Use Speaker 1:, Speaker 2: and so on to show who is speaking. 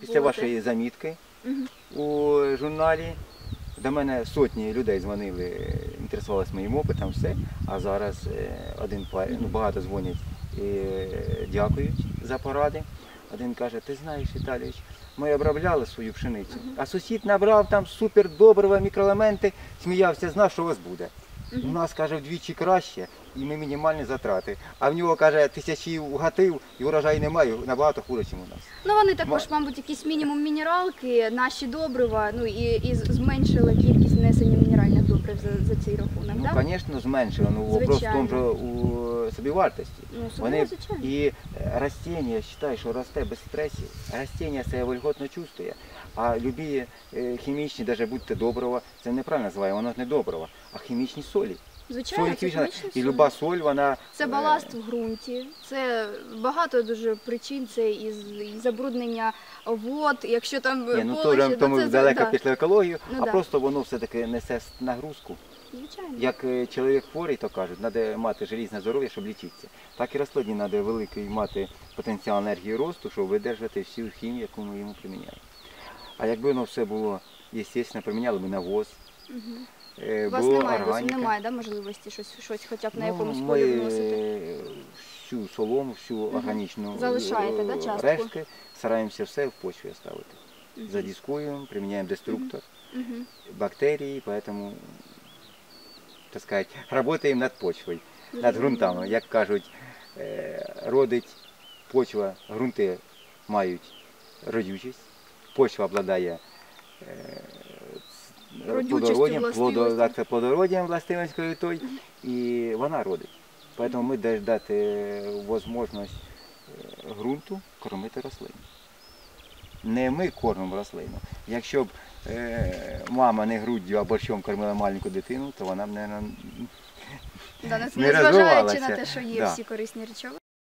Speaker 1: після вашої замітки у журналі. До мене сотні людей дзвонили, інтересувалися моїм опитом, все. А зараз е, один парень, ну багато дзвонять і е, дякують за поради. Один каже, ти знаєш, Віталійович, ми обробляли свою пшеницю, а сусід набрав там супер добрива, мікроелементи, сміявся, знав, що у вас буде. У нас каже вдвічі краще, і ми мінімальні затрати. А в нього каже тисячі угатив і урожаю немає, набагато хуже, ніж у нас.
Speaker 2: Ну вони також, мабуть, якийсь мінімум мінералки, наші добрива, ну і, і зменшили кількість внесення мінеральних добрив за, за цей рахунок.
Speaker 1: Ну,
Speaker 2: да?
Speaker 1: звісно, зменшили. Ну, вопрос в тому, що у собівартості.
Speaker 2: Ну,
Speaker 1: Вони
Speaker 2: звичайно.
Speaker 1: і растіння, я вважаю, що росте без стресів. Растіння себе вольготно чувствує. А любі е, хімічні, навіть будь-то добрива, це неправильно називає, воно не добрива, а хімічні солі.
Speaker 2: Звичайно, хімічні
Speaker 1: і люба соль, вона
Speaker 2: Це
Speaker 1: е,
Speaker 2: баласт в ґрунті, це багато дуже причин, це і, забруднення вод, якщо там
Speaker 1: Ні, ну
Speaker 2: поле,
Speaker 1: то, то ми
Speaker 2: це,
Speaker 1: далеко
Speaker 2: да,
Speaker 1: пішли екологію,
Speaker 2: Ну,
Speaker 1: а
Speaker 2: да.
Speaker 1: просто воно все-таки несе нагрузку.
Speaker 2: звичайно.
Speaker 1: Як е, чоловік хворий, то кажуть, треба мати желізне здоров'я, щоб лічитися. Так і рослині треба великий мати потенціал енергії росту, щоб видержати всю хімію, яку ми йому приміняємо. А якби воно все було, звісно, приміняли б навоз, Е,
Speaker 2: У вас немає,
Speaker 1: органіка.
Speaker 2: немає да, можливості щось, щось хоча б на
Speaker 1: Ну,
Speaker 2: якомусь
Speaker 1: ми
Speaker 2: полі вносити?
Speaker 1: е, всю солому, всю органічну
Speaker 2: Залишаєте,
Speaker 1: е,
Speaker 2: да, частку?
Speaker 1: рештки, стараємося все в почві ставити. Задіскуємо, приміняємо деструктор,
Speaker 2: Мгм.
Speaker 1: бактерії, поэтому, так сказать, работаємо над почвою, над ґрунтами. Як кажуть, е, родить почва, ґрунти мають родючість, почва обладає е, ц-
Speaker 2: Родючістю
Speaker 1: плодороднім, плодо,
Speaker 2: властивостю.
Speaker 1: так, це плодороднім властивостю той, і вона родить. Тому ми даємо дати можливість е, ґрунту кормити рослину. Не ми кормимо рослину. Якщо б е, мама не груддю, а борщом кормила маленьку дитину, то вона б, мабуть,
Speaker 2: Да, не-
Speaker 1: не
Speaker 2: Незважаючи на те, що є
Speaker 1: Да.
Speaker 2: всі корисні речовини.